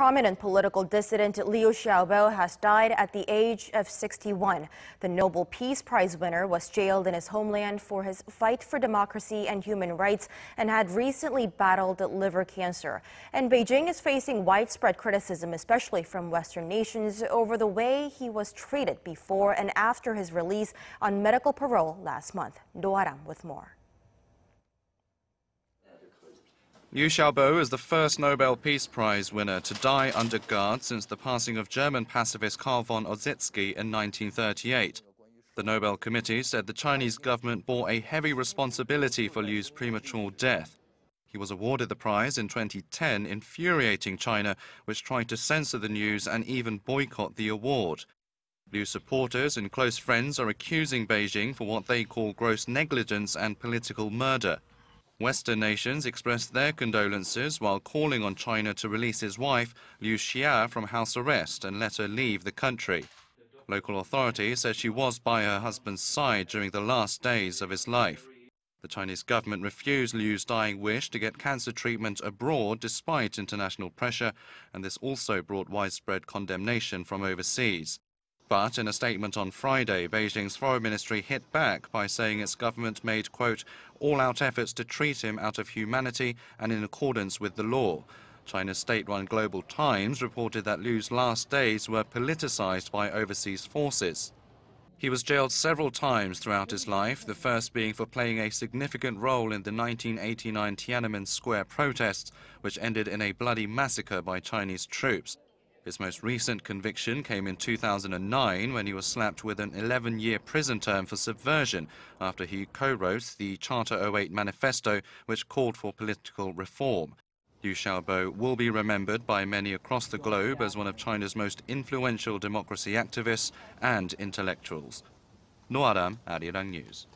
prominent political dissident Liu Xiaobo has died at the age of 61. The Nobel Peace Prize winner was jailed in his homeland for his fight for democracy and human rights and had recently battled liver cancer. And Beijing is facing widespread criticism, especially from Western nations, over the way he was treated before and after his release on medical parole last month. Ro Aram with more. Liu Xiaobo is the first Nobel Peace Prize winner to die under guard since the passing of German pacifist Carl von Ossietzky in 1938. The Nobel Committee said the Chinese government bore a heavy responsibility for Liu's premature death. He was awarded the prize in 2010, infuriating China, which tried to censor the news and even boycott the award. Liu supporters and close friends are accusing Beijing for what they call gross negligence and political murder. Western nations expressed their condolences while calling on China to release his wife, Liu Xia, from house arrest and let her leave the country. Local authorities said she was by her husband's side during the last days of his life. The Chinese government refused Liu's dying wish to get cancer treatment abroad despite international pressure, and this also brought widespread condemnation from overseas. But in a statement on Friday, Beijing's foreign ministry hit back by saying its government made, quote, all-out efforts to treat him out of humanity and in accordance with the law. China's state-run Global Times reported that Liu's last days were politicized by overseas forces. He was jailed several times throughout his life, the first being for playing a significant role in the 1989 Tiananmen Square protests, which ended in a bloody massacre by Chinese troops. His most recent conviction came in 2009 when he was slapped with an 11-year prison term for subversion after he co-wrote the Charter 08 manifesto which called for political reform. Liu Xiaobo will be remembered by many across the globe as one of China's most influential democracy activists and intellectuals. Ro Aram, Arirang News.